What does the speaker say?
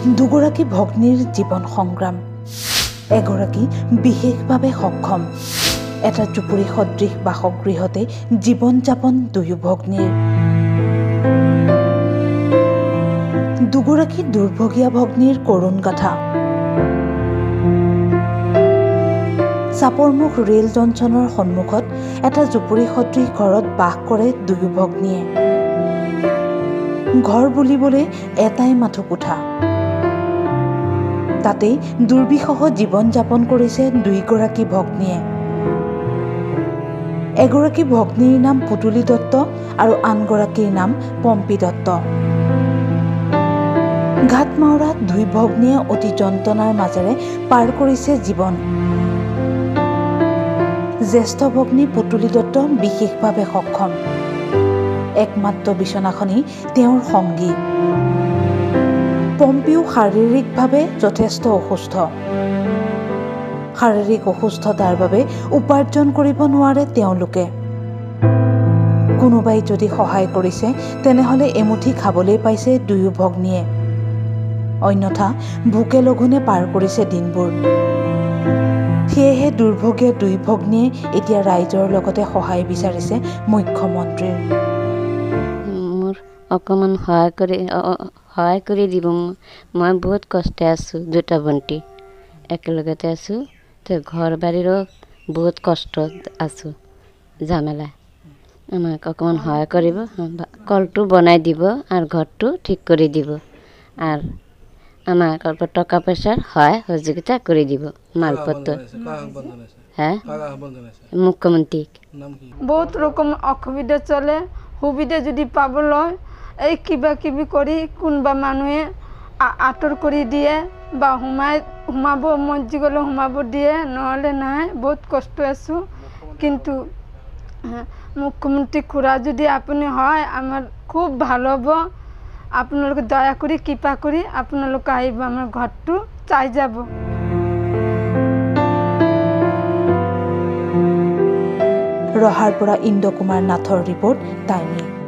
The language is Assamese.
দুগৰাকী ভগ্নীৰ জীৱন সংগ্ৰাম। এগৰাকী বিশেষভাৱে সক্ষম। এটা জুপুৰি সদৃশ বাসগৃহতে জীৱন যাপন দুয়ো ভগ্নীৰ দুগৰাকী দুৰ্ভগীয়া ভগ্নীৰ কৰুণ গাথা। চাপৰমুখ ৰেল জংচনৰ সন্মুখত এটা জুপুৰি সদৃশ ঘৰত বাস কৰে দুয়ো ভগ্নীয়ে। ঘৰ বুলিবলৈ এটাই মাথো কোঠা। তাতেই দুৰ্বিষহ জীৱন যাপন কৰিছে দুইগৰাকী ভগ্নীয়ে। এগৰাকী ভগ্নীৰ নাম পুতুলি দত্ত আৰু আনগৰাকীৰ নাম পম্পী দত্ত। ঘাটমাউৰাত দুই ভগ্নীয়ে অতি যন্ত্ৰণাৰ মাজেৰে পাৰ কৰিছে জীৱন। জ্যেষ্ঠ ভগ্নী পুতুলি দত্ত বিশেষভাৱে সক্ষম। একমাত্ৰ বিচনাখনেই তেওঁৰ সংগী। পম্পীও শাৰীৰিকভাৱে যথেষ্ট অসুস্থ। শাৰীৰিক অসুস্থতাৰ বাবে উপাৰ্জন কৰিব নোৱাৰে তেওঁলোকে। কোনোবাই যদি সহায় কৰিছে তেনেহ'লে এমুঠি খাবলৈ পাইছে দুয়ো ভগ্নীয়ে। অন্যথা ভোকে লঘোণে পাৰ কৰিছে দিনবোৰ। সেয়েহে দুৰ্ভগীয়া দুই ভগ্নীয়ে এতিয়া ৰাইজৰ লগতে সহায় বিচাৰিছে মুখ্যমন্ত্ৰীৰ। অকণমান সহায় কৰি সহায় কৰি দিব। মই বহুত কষ্টে আছোঁ দুটা ভণ্টি। একেলগতে আছোঁ, তো ঘৰ বাৰীৰো বহুত কষ্টত আছোঁ, ঝামেলা। আমাক অকণমান সহায় কৰিব কলটো বনাই দিব আৰু ঘৰটো ঠিক কৰি দিব। আৰু আমাক অল্প টকা পইচাৰ সহায় সহযোগিতা কৰি দিব, মালপত্ৰ। হ্যাঁ মুখ্যমন্ত্ৰীক। বহুত ৰকম অসুবিধা চলে, সুবিধা যদি পাবলৈ এই কিবা কিবি কৰি কোনোবা মানুহে আঁতৰ কৰি দিয়ে বা সোমাই, সোমাব মৰ্জি গ'লে সোমাব দিয়ে, নহ'লে নাই, বহুত কষ্ট আছোঁ। কিন্তু মুখ্যমন্ত্রী খুড়া যদি আপনি হয় আমার খুব ভালো হব। আপোনালোকে দয়া কৰি, কৃপা কৰি আপোনালোকে আহিব, আমাৰ ঘৰটো চাই যাব। ৰহাৰ পৰা ইন্দ্ৰ কুমাৰ নাথৰ ৰিপৰ্ট, টাইমী।